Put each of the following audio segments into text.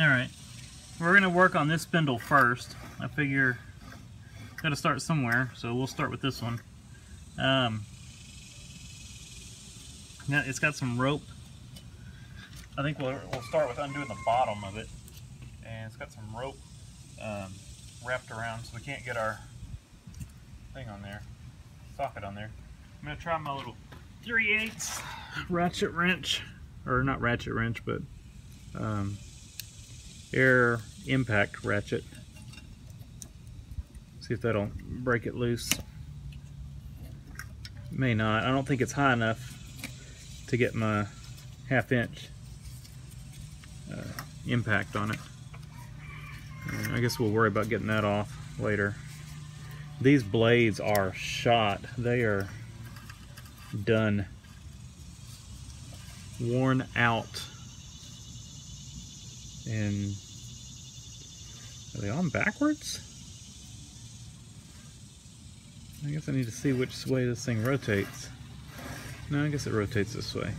Alright, we're going to work on this spindle first. I figure got to start somewhere, so we'll start with this one. Um, now it's got some rope. I think we'll, we'll start with undoing the bottom of it. And it's got some rope um, wrapped around so we can't get our thing on there, socket on there. I'm going to try my little 3 8 ratchet wrench, or not ratchet wrench, but um, air impact ratchet. See if that'll break it loose. May not. I don't think it's high enough to get my half inch uh, impact on it. And I guess we'll worry about getting that off later. These blades are shot. They are done. Worn out. And are they on backwards? I guess I need to see which way this thing rotates. No, I guess it rotates this way.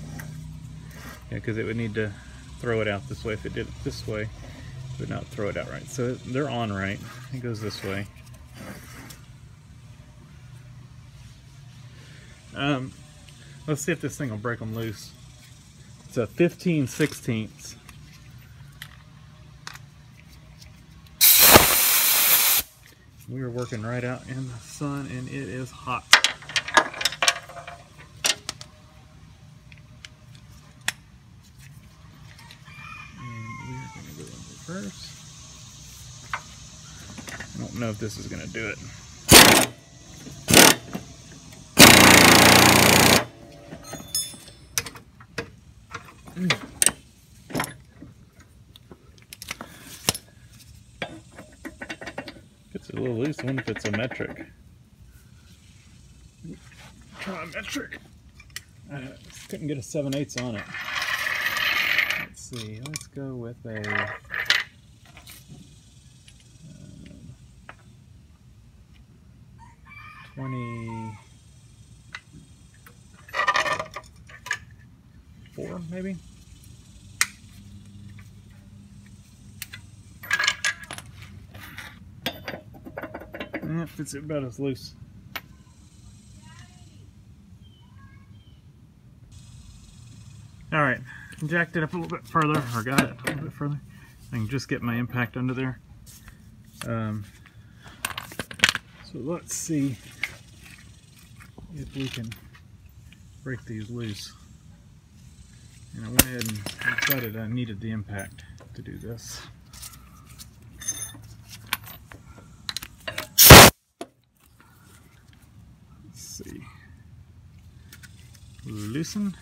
Yeah, because it would need to throw it out this way. If it did it this way, it would not throw it out right. So they're on right. It goes this way. Um, let's see if this thing will break them loose. It's a 15 16ths. We are working right out in the sun and it is hot. We are to go in reverse. I don't know if this is going to do it. It's a little loose. I wonder if it's a metric. Try metric. Uh, couldn't get a 7 eighths on it. Let's see. Let's go with a. um, 24 maybe? Yeah, fits it about as loose. All right, jacked it up a little bit further, or got it a little bit further. I can just get my impact under there. Um, so let's see if we can break these loose. And I went ahead and decided I needed the impact to do this. Let's see. Loosen.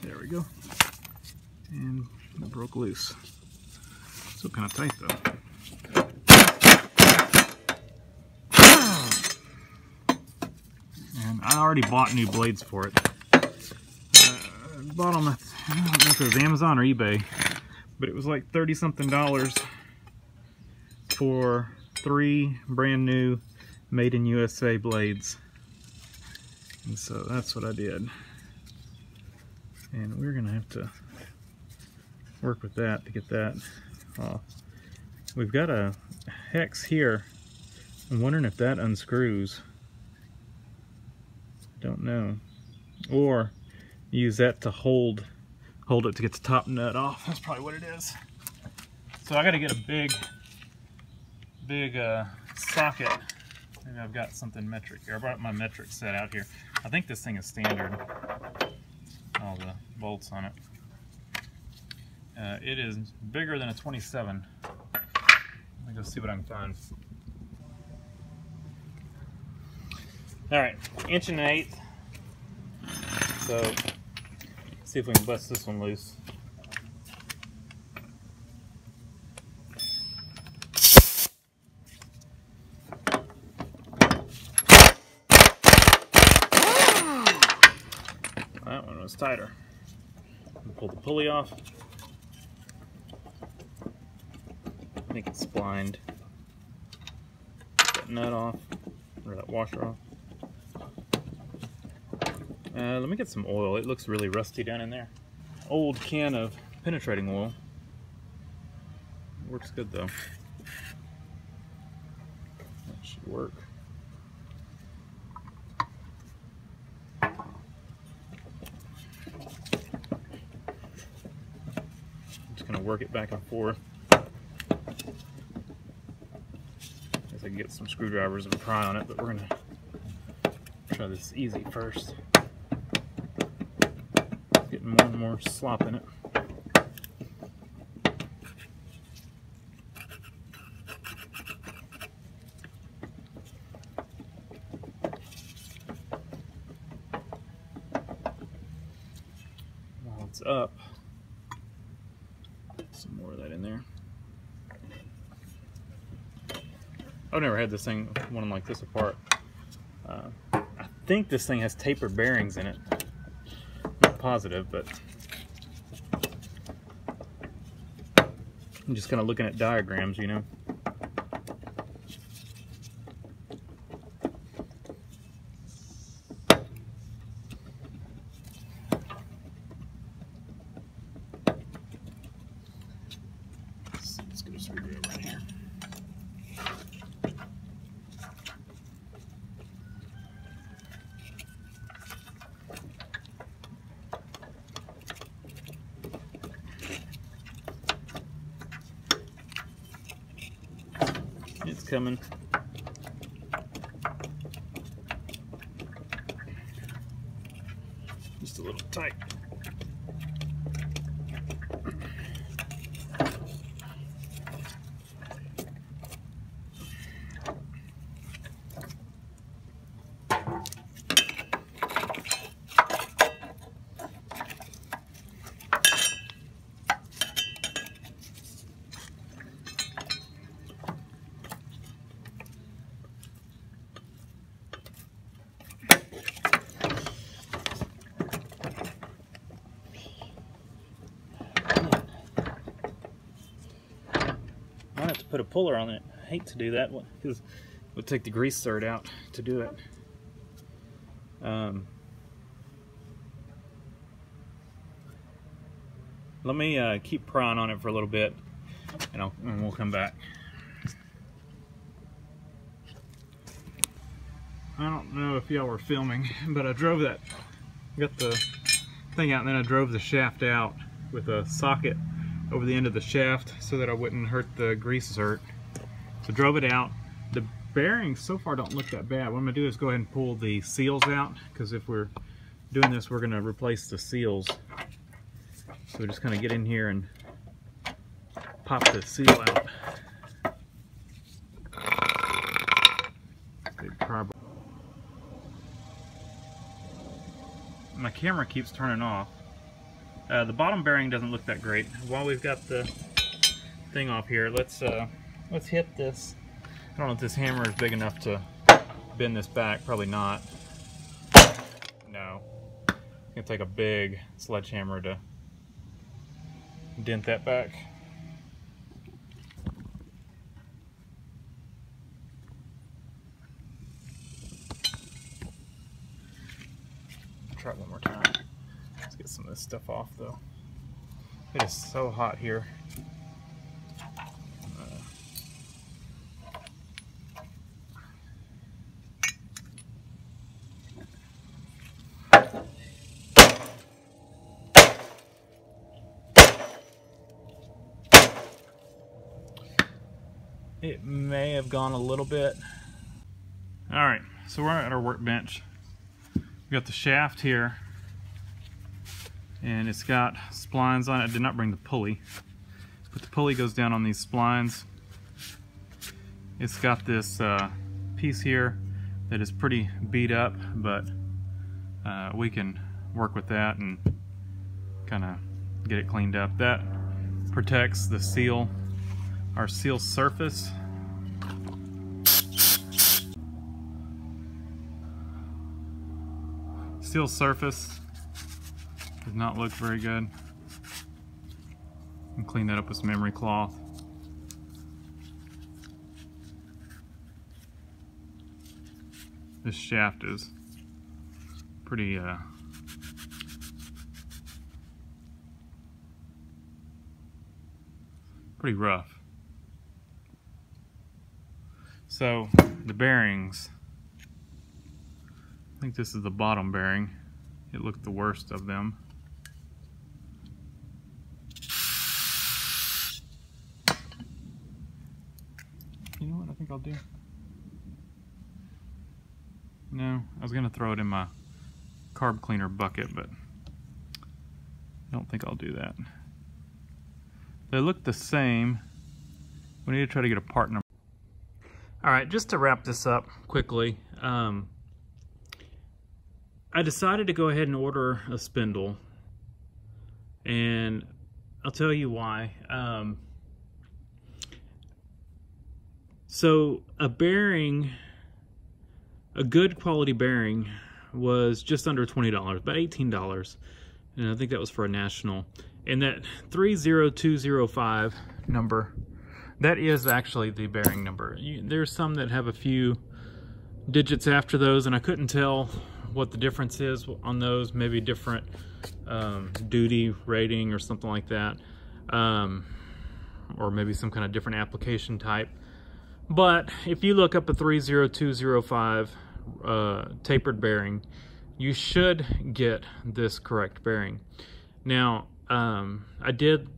There we go. And it broke loose. Still kind of tight though. And I already bought new blades for it. Uh, bought them at, I don't know if it was Amazon or eBay, but it was like 30 something dollars for three brand new made in USA blades. And so that's what I did. And we're gonna have to work with that to get that off. We've got a hex here. I'm wondering if that unscrews. Don't know. Or use that to hold hold it to get the top nut off. That's probably what it is. So I gotta get a big big uh, socket. Maybe I've got something metric here. I brought my metric set out here. I think this thing is standard. All the bolts on it. Uh, it is bigger than a 27. Let me go see what I can find. All right, inch and an eighth. So, see if we can bust this one loose. That one was tighter. Pull the pulley off. I think it's splined. That nut off, or that washer off. Uh, let me get some oil. It looks really rusty down in there. Old can of penetrating oil. Works good though. That should work. Just gonna work it back and forth. Guess I can get some screwdrivers and pry on it, but we're gonna try this easy first. Getting more and more slop in it. While it's up, some more of that in there. I've never had this thing, one like this apart. Uh, I think this thing has tapered bearings in it. Not positive, but I'm just kind of looking at diagrams, you know. Let's, let's get a screwdriver in here. It's coming. Just a little tight. Might have to put a puller on it. I hate to do that because it would take the grease zerk out to do it. Um, let me uh, keep prying on it for a little bit and, I'll, and we'll come back. I don't know if y'all were filming, but I drove that, got the thing out and then I drove the shaft out with a socket over the end of the shaft so that I wouldn't hurt the grease zerk. So drove it out. The bearings so far don't look that bad. What I'm gonna do is go ahead and pull the seals out because if we're doing this, we're gonna replace the seals. So we just kind of get in here and pop the seal out. My camera keeps turning off. Uh, the bottom bearing doesn't look that great. While we've got the thing off here, let's uh, let's hit this. I don't know if this hammer is big enough to bend this back. Probably not. No. It's gonna take a big sledgehammer to dent that back. Try it one more time. Let's get some of this stuff off though. It is so hot here. It may have gone a little bit. All right, so we're at our workbench. We got the shaft here and it's got splines on it. I did not bring the pulley, but the pulley goes down on these splines. It's got this uh, piece here that is pretty beat up, but uh, we can work with that and kind of get it cleaned up. That protects the seal, our seal surface. Seal surface does not look very good. And clean that up with some emery cloth. This shaft is pretty uh, pretty rough. So the bearings, I think this is the bottom bearing. It looked the worst of them. Think I'll do? No, I was gonna throw it in my carb cleaner bucket, but I don't think I'll do that. They look the same. We need to try to get a part number. All right, just to wrap this up quickly, um, I decided to go ahead and order a spindle, and I'll tell you why. Um, so a bearing, a good quality bearing was just under $20, about $18. And I think that was for a national. And that 30205 number that is actually the bearing number. You, there's some that have a few digits after those, and I couldn't tell what the difference is on those. Maybe different um, duty rating or something like that. Um, or maybe some kind of different application type. But if you look up a 30205 uh, tapered bearing, you should get this correct bearing. Now, um, I did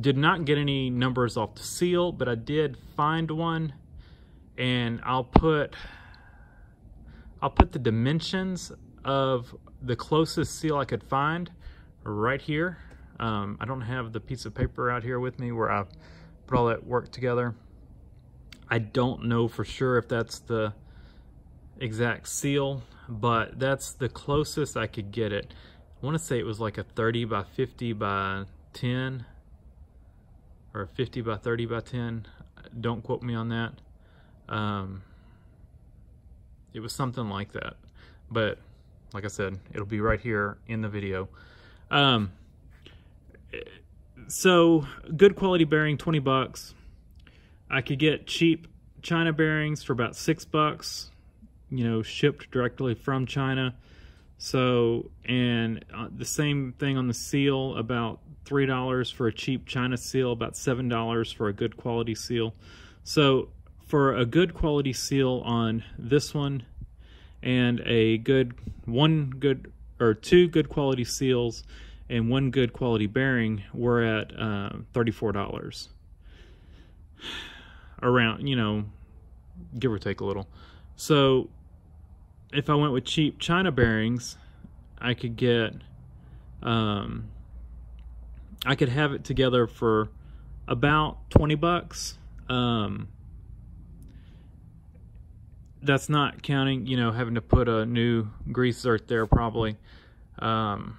did not get any numbers off the seal, but I did find one and I'll put I'll put the dimensions of the closest seal I could find right here. Um, I don't have the piece of paper out here with me where I put all that work together. I don't know for sure if that's the exact seal, but that's the closest I could get it. I want to say it was like a 30 by 50 by 10 or 50 by 30 by 10. Don't quote me on that. Um, it was something like that. But like I said, it'll be right here in the video. Um, so good quality bearing, 20 bucks. I could get cheap China bearings for about six bucks, you know, shipped directly from China. So, and uh, the same thing on the seal, about $3 for a cheap China seal, about $7 for a good quality seal. So for a good quality seal on this one and a good one good or two good quality seals and one good quality bearing, we're at uh, $34. Around, you know, give or take a little. So if I went with cheap China bearings, I could get um, I could have it together for about 20 bucks. Um, that's not counting, you know, having to put a new grease zerk there probably. Um,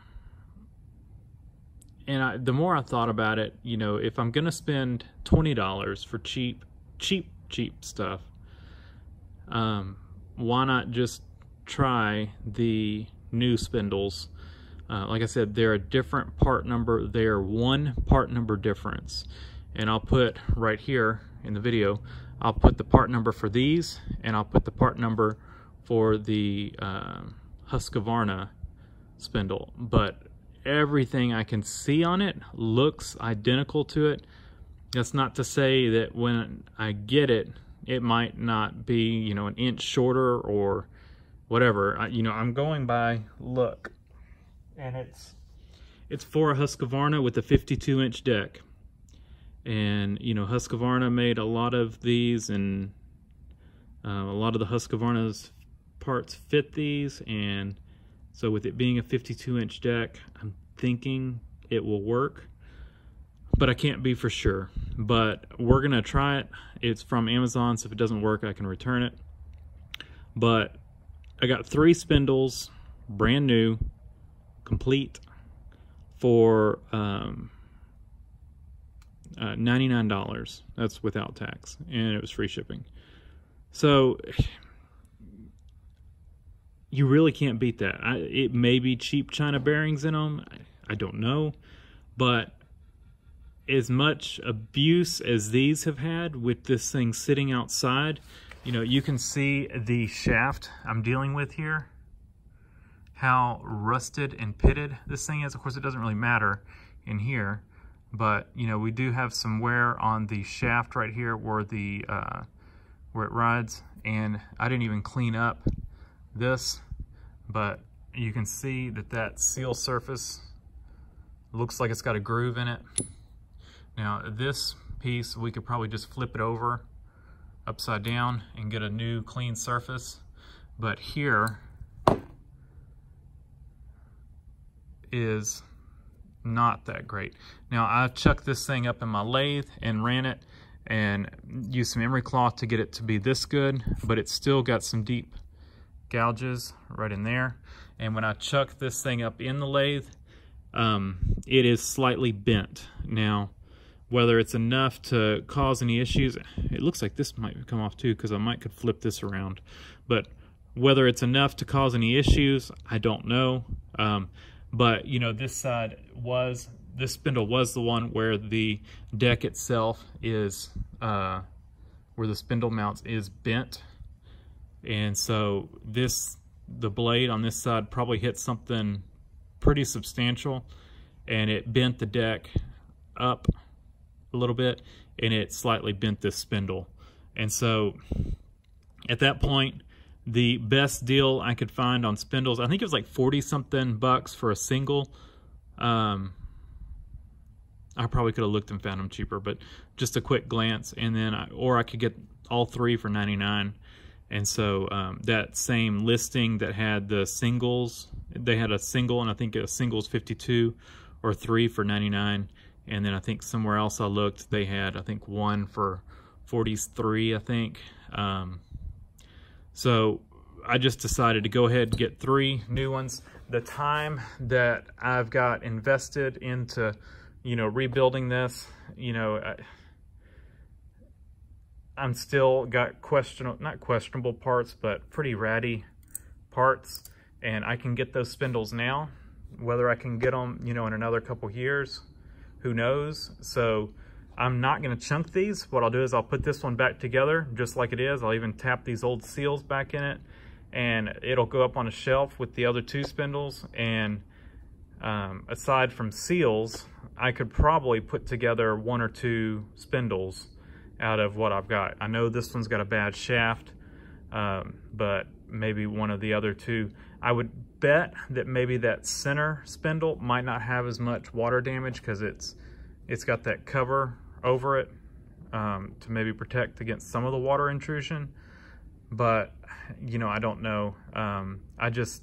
and I, the more I thought about it, you know, if I'm going to spend $20 for cheap, cheap, cheap stuff, um, why not just try the new spindles uh, like I said, they're a different part number. They are one part number difference. And I'll put right here in the video, I'll put the part number for these and I'll put the part number for the uh, Husqvarna spindle. But everything I can see on it looks identical to it. That's not to say that when I get it, it might not be, you know, an inch shorter or whatever. I, you know, I'm going by look and it's it's for a Husqvarna with a 52 inch deck. And you know Husqvarna made a lot of these, and uh, a lot of the Husqvarna's parts fit these, and so with it being a 52 inch deck, I'm thinking it will work, but I can't be for sure. But we're gonna try it. It's from Amazon, so if it doesn't work, I can return it. But I got three spindles, brand new, complete for um, uh, $99. That's without tax, and it was free shipping. So you really can't beat that. I, it may be cheap China bearings in them. I, I don't know. But as much abuse as these have had with this thing sitting outside, you know, you can see the shaft I'm dealing with here how rusted and pitted this thing is. Of course, it doesn't really matter in here. but you know, we do have some wear on the shaft right here where the, uh, where it rides. And I didn't even clean up this, but you can see that that seal surface looks like it's got a groove in it. Now this piece, we could probably just flip it over upside down and get a new clean surface. But here is not that great. Now I chucked this thing up in my lathe and ran it and used some emery cloth to get it to be this good, but it's still got some deep gouges right in there. And when I chuck this thing up in the lathe, um, it is slightly bent. Now, whether it's enough to cause any issues, it looks like this might come off too because I might could flip this around. But whether it's enough to cause any issues, I don't know. Um, but, you know, this side was, this spindle was the one where the deck itself is, uh, where the spindle mounts is bent. And so this, the blade on this side probably hit something pretty substantial and it bent the deck up a little bit and it slightly bent this spindle. And so at that point, the best deal I could find on spindles, I think it was like 40 something bucks for a single. Um, I probably could have looked and found them cheaper, but just a quick glance. And then, I, or I could get all three for 99. And so um, that same listing that had the singles, they had a single and I think a singles 52 or three for 99. And then I think somewhere else I looked, they had, I think one for 43, I think. Um, so I just decided to go ahead and get three new ones. The time that I've got invested into, you know, rebuilding this, you know, I, I'm still got questionable, not questionable parts, but pretty ratty parts. And I can get those spindles now. Whether I can get them, you know, in another couple years, who knows? So I'm not going to chunk these. What I'll do is I'll put this one back together just like it is. I'll even tap these old seals back in it and it'll go up on a shelf with the other two spindles. And um, aside from seals, I could probably put together one or two spindles out of what I've got. I know this one's got a bad shaft, um, but maybe one of the other two. I would bet that maybe that center spindle might not have as much water damage because it's it's got that cover over it um, to maybe protect against some of the water intrusion. But, you know, I don't know. Um, I just,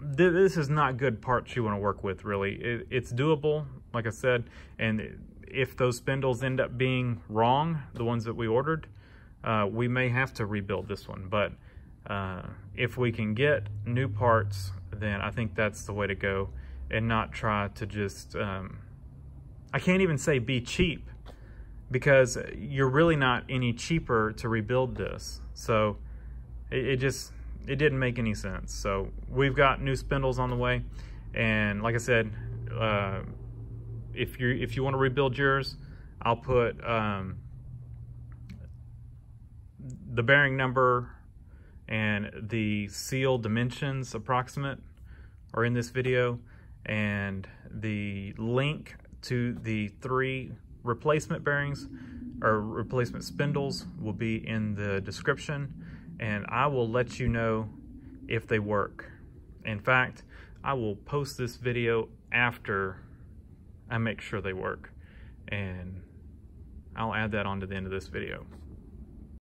this is not good parts you want to work with, really. It, it's doable, like I said, and if those spindles end up being wrong, the ones that we ordered, uh, we may have to rebuild this one. But uh, if we can get new parts, then I think that's the way to go and not try to just um, I can't even say be cheap because you're really not any cheaper to rebuild this. So it, it, just, it didn't make any sense. So we've got new spindles on the way. And like I said, uh, if you if you want to rebuild yours, I'll put um, the bearing number and the seal dimensions approximate are in this video and the link to the three replacement bearings or replacement spindles will be in the description and I will let you know if they work. In fact, I will post this video after I make sure they work and I'll add that on to the end of this video.